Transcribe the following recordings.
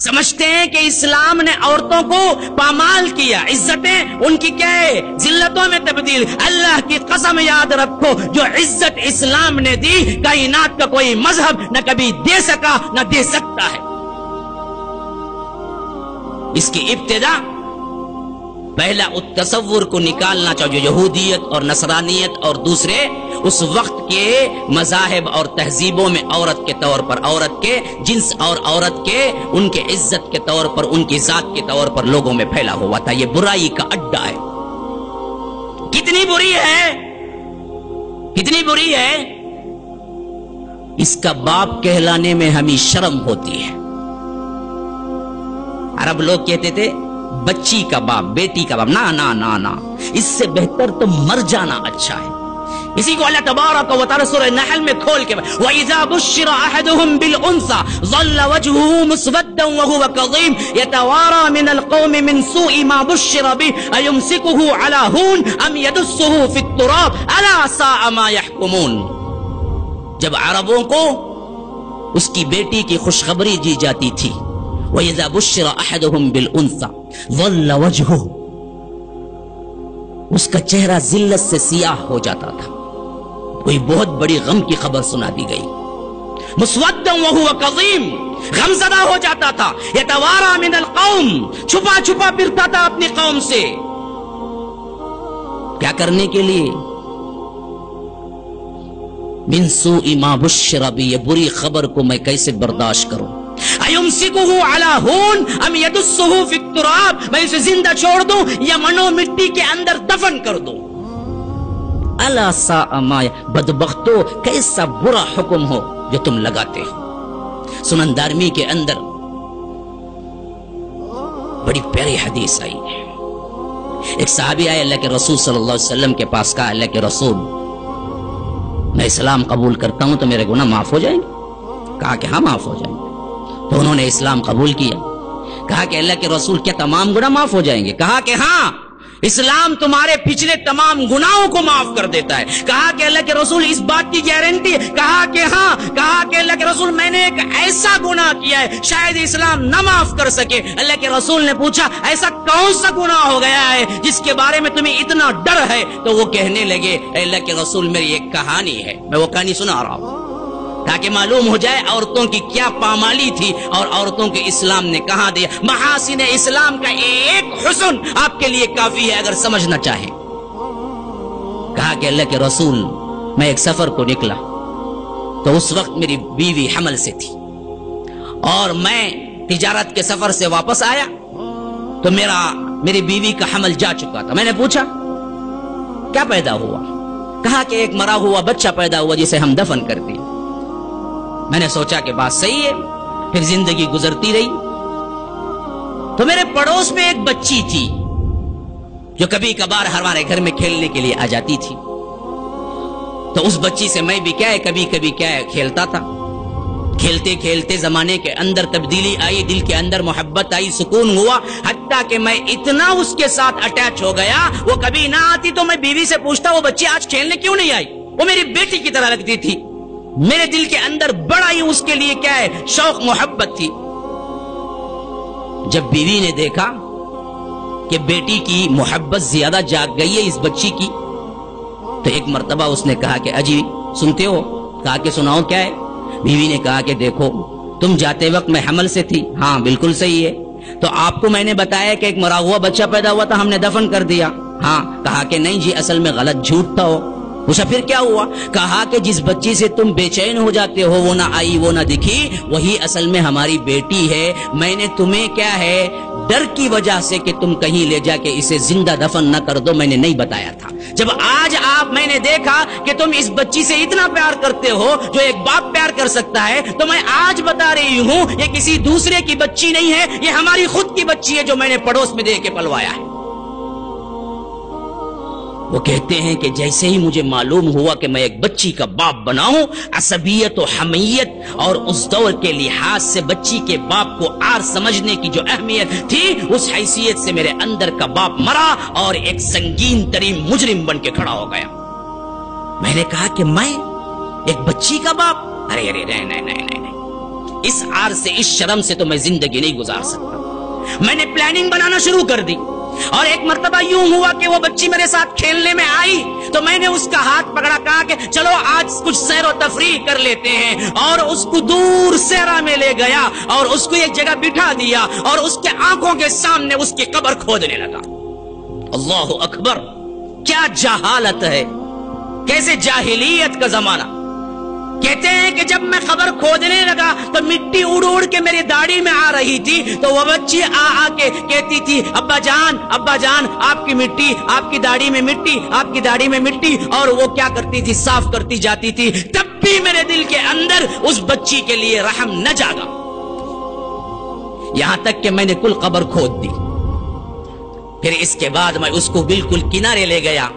سمجھتے ہیں کہ اسلام نے عورتوں کو پامال کیا، عزتیں، ان کی کیا ہے؟ ذلتوں میں تبدیل۔ اللہ کی قسم یاد رکھو، جو عزت اسلام نے دی، کائنات کا کوئی مذہب نہ کبھی دے سکا، نہ دے سکتا ہے۔ اس کی ابتدا، پہلا تصور کو نکالنا چاہیے، یہودیت اور نصرانیت اور دوسرے اس وقت کے مذاہب اور تہذیبوں میں عورت کے طور پر عورت کے، جنس اور عورت کے، ان کے عزت کے طور پر، ان کی ذات کے طور پر لوگوں میں پھیلا ہوا تھا۔ یہ برائی کا اڈا ہے۔ کتنی بری ہے؟ کتنی بری ہے؟ اس کا باپ کہلانے میں ہمیں شرم ہوتی ہے۔ عرب لوگ کہتے تھے، بچی کا باپ، بیٹی کا باپ، نا نا نا نا۔ اس سے بہتر تو مر جانا اچھا ہے۔ اسی کو اللہ تبارک و تعالی سورہ نحل میں کھول کے وَإِذَا بُشِّرَ أَحَدُهُمْ بِالْأُنْثَى ظَلَّ وَجْهُهُ مُسْوَدًّا وَهُوَ كَظِيمٌ. يَتَوَارَى مِنَ الْقَوْمِ مِنْ سُوءِ مَا بُشِّرَ بِهِ. أَيُمْسِكُهُ عَلَى هُونٍ أَمْ يَدُسُّهُ فِي التُّرَابِ؟ أَلَا سَاءَ مَا يَحْكُمُونَ. جب عربوں کو اس کی بیٹی کی خوشخبری دی جاتی تھی. وَإِذَا بُشِّرَ أَحَدُهُمْ بِالْأُنْثَى ظَلَّ وَجْهُهُ. اس کا چہرہ ذلت سے سیاہ ہو جاتا تھا. کوئی بہت بڑی غم کی خبر سنا دی گئی۔ مسودم وہو قظیم غم زدہ ہو جاتا تھا۔ یتوارا من القوم، چھپا چھپا پھرتا تھا اپنی قوم سے۔ کیا کرنے کے لیے؟ من سوء ما بشر بی، یہ بری خبر کو میں کیسے برداشت کروں؟ ایمسکوہ علی ہون ام یدسوہ فی التراب؟ میں اسے زندہ چھوڑ دوں یا منو مٹی کے اندر دفن کر دوں؟ اللہ سا امایا بدبختو کیسا برا حکم ہو، جو تم لگاتے ہو۔ سنن دارمی کے اندر بڑی پیاری حدیث آئی۔ ہے ایک صحابی آئے، اللہ کے رسول صلی اللہ علیہ وسلم کے پاس کہا، اللہ کے رسول، میں اسلام قبول کرتا ہوں تو میرے گناہ معاف ہو جائیں گے۔ کہا کہ ہاں معاف ہو جائیں گے۔ تو انہوں نے اسلام قبول کیا۔ کہا کہ اللہ کے رسول، کیا تمام گناہ معاف ہو جائیں گے؟ کہا کہ ہاں اسلام تمہارے پچھلے تمام گناہوں کو معاف کر دیتا ہے۔ کہا کہ اللہ کے رسول اس بات کی گارنٹی کہا کہ ہاں کہا کہ اللہ کے رسول میں نے ایک ایسا گناہ کیا ہے، شاید اسلام نہ معاف کر سکے۔ اللہ کے رسول نے پوچھا، ایسا کون سا گناہ ہو گیا ہے جس کے بارے میں تمہیں اتنا ڈر ہے؟ تو وہ کہنے لگے اللہ کے رسول، میری ایک کہانی ہے۔ میں وہ کہانی سنا رہا ہوں۔ تاکہ معلوم ہو جائے عورتوں کی کیا پامالی تھی اور عورتوں کے اسلام نے کہاں دیا؟ محاسن اسلام کا ایک حسن آپ کے لیے کافی ہے اگر سمجھنا چاہیں۔ کہا کہ اللہ کے رسول، میں ایک سفر کو نکلا۔ تو اس وقت میری بیوی حمل سے تھی۔ اور میں تجارت کے سفر سے واپس آیا۔ تو میرا، میری بیوی کا حمل جا چکا تھا۔ میں نے پوچھا، کیا پیدا ہوا؟ کہا کہ ایک مرا ہوا بچہ پیدا ہوا جسے ہم دفن کر دیں میں نے سوچا کہ بات صحیح ہے، پھر زندگی گزرتی رہی۔ تو میرے پڑوس میں ایک بچی تھی، جو کبھی کبھار ہمارے گھر میں کھیلنے کے لیے آ جاتی تھی۔ تو اس بچی سے میں بھی کیا ہے، کبھی کبھی کیا ہے، کھیلتا تھا۔ کھیلتے کھیلتے زمانے کے اندر تبدیلی آئی، دل کے اندر محبت آئی، سکون ہوا۔ حتیٰ کہ میں اتنا اس کے ساتھ اٹیچ ہو گیا، وہ کبھی نہ آتی تو میں بیوی سے پوچھتا، وہ بچی آج کھیلنے کیوں نہیں آئی؟ وہ میری بیٹی کی طرح لگتی تھی۔ میرے دل کے اندر بڑا ہی اس کے لیے کیا ہے؟ شوق، محبت تھی۔ جب بیوی نے دیکھا کہ بیٹی کی محبت زیادہ جاگ گئی ہے اس بچی کی، تو ایک مرتبہ اس نے کہا کہ، اجی، سنتے ہو؟ کہا کہ، سناؤ کیا ہے؟ بیوی نے کہا کہ، دیکھو، تم جاتے وقت میں حمل سے تھی۔ ہاں بالکل صحیح ہے۔ تو آپ کو میں نے بتایا کہ ایک مرا ہوا بچہ پیدا ہوا تھا، ہم نے دفن کر دیا۔ ہاں کہا کہ، نہیں جی اصل میں غلط جھوٹ تھا ہو پوچھا پھر کیا ہوا؟ کہا کہ جس بچی سے تم بے چین ہو جاتے ہو، وہ نہ آئی، وہ نہ دکھی، وہی اصل میں ہماری بیٹی ہے۔ میں نے تمہیں کیا ہے؟ ڈر کی وجہ سے کہ تم کہیں لے جا کے اسے زندہ دفن نہ کر دو، میں نے نہیں بتایا تھا۔ جب آج آپ میں نے دیکھا کہ تم اس بچی سے اتنا پیار کرتے ہو، جو ایک باپ پیار کر سکتا ہے، تو میں آج بتا رہی ہوں، یہ کسی دوسرے کی بچی نہیں ہے، یہ ہماری خود کی بچی ہے جو میں نے پڑوس میں دے کے پلوایا ہے۔ وہ کہتے ہیں کہ جیسے ہی مجھے معلوم ہوا کہ میں ایک بچی کا باپ بناؤں، عصبیت و حمیت اور اس دور کے لحاظ سے بچی کے باپ کو آر سمجھنے کی جو اہمیت تھی، اس حیثیت سے میرے اندر کا باپ مرا اور ایک سنگین ترین مجرم بن کے کھڑا ہو گیا۔ میں نے کہا کہ میں ایک بچی کا باپ؟ ارے ارے نہیں نہیں نہیں نہیں اس آر سے، اس شرم سے تو میں زندگی نہیں گزار سکتا۔ میں نے پلاننگ بنانا شروع کر دی۔ اور ایک مرتبہ یوں ہوا کہ وہ بچی میرے ساتھ کھیلنے میں آئی تو میں نے اس کا ہاتھ پکڑا، کہا کہ چلو آج کچھ سیر و تفریح کر لیتے ہیں اور اس کو دور سیرا میں لے گیا اور اس کو ایک جگہ بٹھا دیا اور اس کے آنکھوں کے سامنے اس کی قبر کھودنے لگا۔ اللہ اکبر، کیا جہالت ہے، کیسے جاہلیت کا زمانہ۔ کہتے ہیں کہ جب میں خبر کھودنے لگا تو مٹی اڑ اڑ کے میری داڑھی میں آ رہی تھی، تو وہ بچی آ آ کے کہتی تھی، ابا جان ابا جان، آپ کی مٹی، آپ کی داڑھی میں مٹی، آپ کی داڑھی میں مٹی۔ اور وہ کیا کرتی تھی؟ صاف کرتی جاتی تھی۔ تب بھی میرے دل کے اندر اس بچی کے لیے رحم نہ جاگا۔ یہاں تک کہ میں نے کل قبر کھود دی۔ پھر اس کے بعد میں اس کو بالکل کنارے لے گیا۔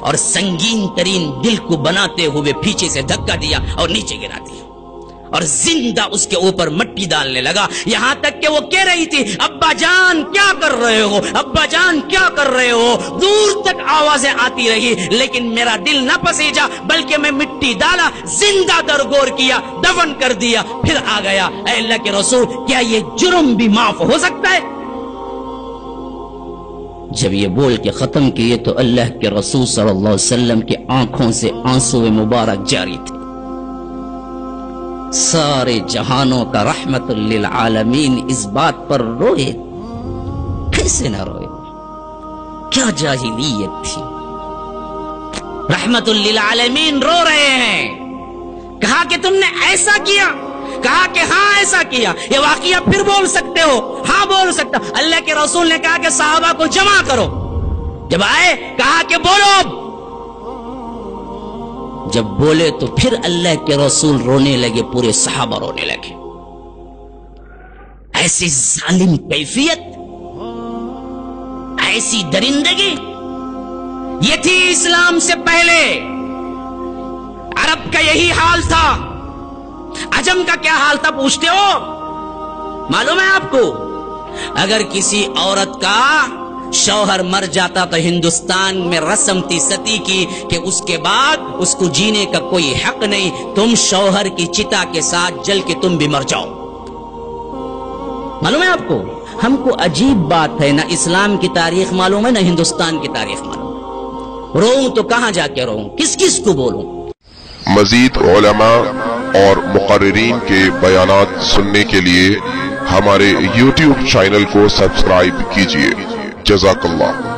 اور سنگین ترین دل کو بناتے ہوئے پیچھے سے دھکا دیا اور نیچے گرا دیا۔ اور زندہ اس کے اوپر مٹی ڈالنے لگا۔ یہاں تک کہ وہ کہہ رہی تھی، ابا جان، کیا کر رہے ہو؟ ابا جان، کیا کر رہے ہو؟ دور تک آوازیں آتی رہی، لیکن میرا دل نہ پسیجا، بلکہ میں مٹی ڈالا، زندہ درگور کیا، دفن کر دیا، پھر آ گیا۔ اے اللہ کے رسول، کیا یہ جرم بھی معاف ہو سکتا ہے؟ جب یہ بول کے ختم کیے تو اللہ کے رسول صلی اللہ علیہ وسلم کی آنکھوں سے آنسو مبارک جاری تھے۔ سارے جہانوں کا رحمت للعالمین اس بات پر روئے۔ کیسے نہ روئے؟ کیا جاہلیت تھی؟ رحمت للعالمین رو رہے ہیں۔ کہا کہ تم نے ایسا کیا۔ کہا کہ ہاں ایسا کیا۔ یہ واقعہ پھر بول سکتے ہو۔ ہاں بول سکتا۔ اللہ کے رسول نے کہا کہ صحابہ کو جمع کرو۔ جب آئے، کہا کہ بولو۔ جب بولے تو پھر اللہ کے رسول رونے لگے، پورے صحابہ رونے لگے۔ ایسی ظالم کیفیت، ایسی درندگی۔ یہ تھی اسلام سے پہلے۔ عرب کا یہی حال تھا۔ عجم کا کیا حال تھا پوچھتے ہو؟ معلوم ہے آپ کو؟ اگر کسی عورت کا شوہر مر جاتا تو ہندوستان میں رسم تھی ستی کی کہ اس کے بعد اس کو جینے کا کوئی حق نہیں، تم شوہر کی چتا کے ساتھ جل کے تم بھی مر جاؤ۔ معلوم ہے آپ کو؟ ہم کو عجیب بات ہے، نہ اسلام کی تاریخ معلوم ہے، نہ ہندوستان کی تاریخ معلوم۔ ہے رو تو کہاں جا کے رو کس کس کو بولوں؟ مزید علماء اور مقررین کے بیانات سننے کے لیے ہمارے یوٹیوب چینل کو سبسکرائب کیجیے جزاک اللہ۔